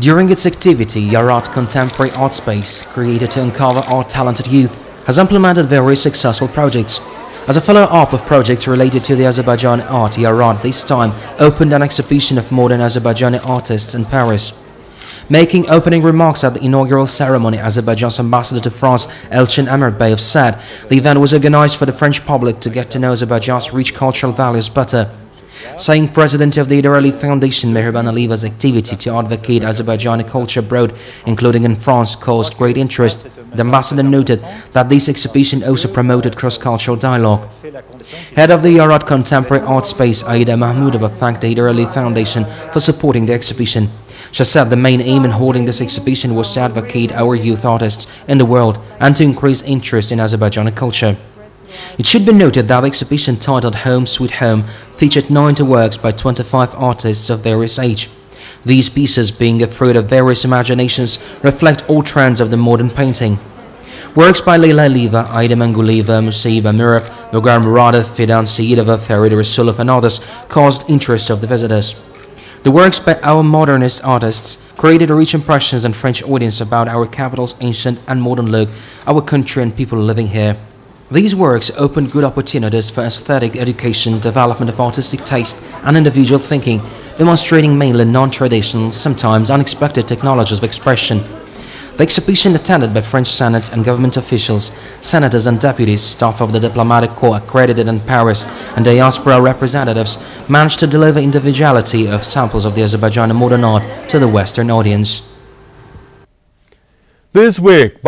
During its activity, Yarat Contemporary Art Space, created to uncover art talented youth, has implemented various successful projects. As a follow-up of projects related to the Azerbaijani art, Yarat this time opened an exhibition of modern Azerbaijani artists in Paris. Making opening remarks at the inaugural ceremony, Azerbaijan's ambassador to France, Elchin Amirbayov, said the event was organized for the French public to get to know Azerbaijan's rich cultural values better saying president of the Heydar Foundation Mehriban activity to advocate Azerbaijani culture abroad, including in France, caused great interest. The ambassador noted that this exhibition also promoted cross-cultural dialogue. Head of the Yarat Contemporary Art Space, Aida Mahmudova thanked the Heydar Foundation for supporting the exhibition. She said the main aim in holding this exhibition was to advocate our youth artists in the world and to increase interest in Azerbaijani culture. It should be noted that the exhibition titled Home Sweet Home featured 90 works by 25 artists of various age. These pieces, being a fruit of various imaginations, reflect all trends of the modern painting. Works by Leyla Aliyeva, Aida Manguleva, Musaiba Mirab, Vugar Muradov, Fidan Saidova, Farid Rasulov and others caused interest of the visitors. The works by our modernist artists created a rich impressions on French audience about our capital's ancient and modern look, our country and people living here. These works open good opportunities for aesthetic education, development of artistic taste, and individual thinking, demonstrating mainly non-traditional, sometimes unexpected technologies of expression. The exhibition attended by French Senate and government officials, senators and deputies, staff of the diplomatic corps accredited in Paris, and diaspora representatives managed to deliver individuality of samples of the Azerbaijani modern art to the Western audience. This week,